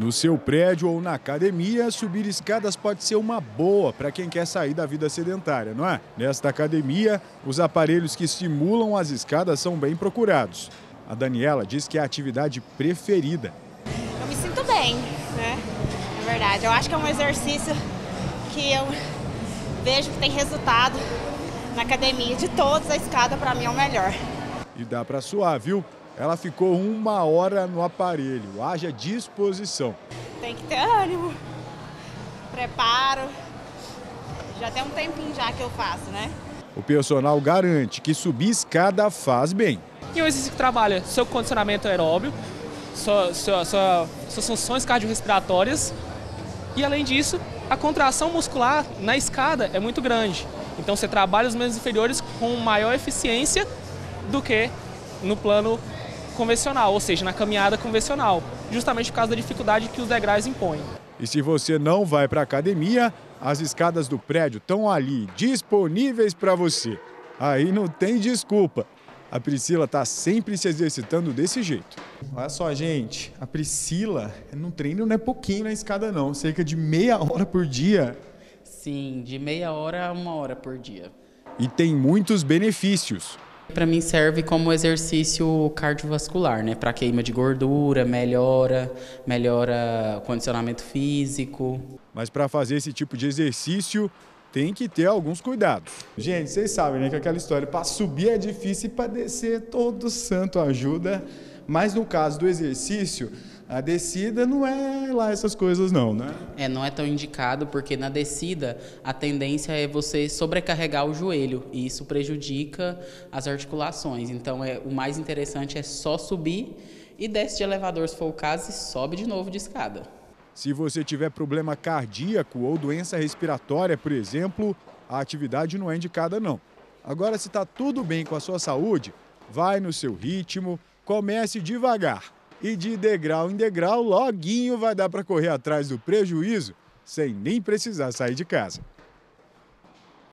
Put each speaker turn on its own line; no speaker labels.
No seu prédio ou na academia, subir escadas pode ser uma boa para quem quer sair da vida sedentária, não é? Nesta academia, os aparelhos que estimulam as escadas são bem procurados. A Daniela diz que é a atividade preferida.
Eu me sinto bem, né? É verdade. Eu acho que é um exercício que eu vejo que tem resultado na academia. De todos, a escada para mim é o melhor.
E dá para suar, viu? Ela ficou uma hora no aparelho. Haja disposição.
Tem que ter ânimo, preparo. Já tem um tempinho já que eu faço, né?
O personal garante que subir escada faz bem.
E o exercício que trabalha seu condicionamento aeróbio, sua, sua, sua, suas funções cardiorrespiratórias e, além disso, a contração muscular na escada é muito grande. Então você trabalha os membros inferiores com maior eficiência do que no plano convencional, ou seja, na caminhada convencional, justamente por causa da dificuldade que os degraus impõem.
E se você não vai para a academia, as escadas do prédio estão ali, disponíveis para você. Aí não tem desculpa. A Priscila está sempre se exercitando desse jeito. Olha só, gente, a Priscila não treina não é pouquinho na escada não, cerca de meia hora por dia.
Sim, de meia hora a uma hora por dia.
E tem muitos benefícios.
Para mim serve como exercício cardiovascular, né? Para queima de gordura, melhora, melhora o condicionamento físico.
Mas para fazer esse tipo de exercício, tem que ter alguns cuidados. Gente, vocês sabem, né, que aquela história, para subir é difícil e para descer todo santo ajuda. Mas no caso do exercício, a descida não é lá essas coisas não, né?
É, não é tão indicado porque na descida a tendência é você sobrecarregar o joelho e isso prejudica as articulações. Então é o mais interessante é só subir e desce de elevador se for o caso e sobe de novo de escada.
Se você tiver problema cardíaco ou doença respiratória, por exemplo, a atividade não é indicada não. Agora se está tudo bem com a sua saúde, vai no seu ritmo, comece devagar e de degrau em degrau, loguinho vai dar para correr atrás do prejuízo sem nem precisar sair de casa.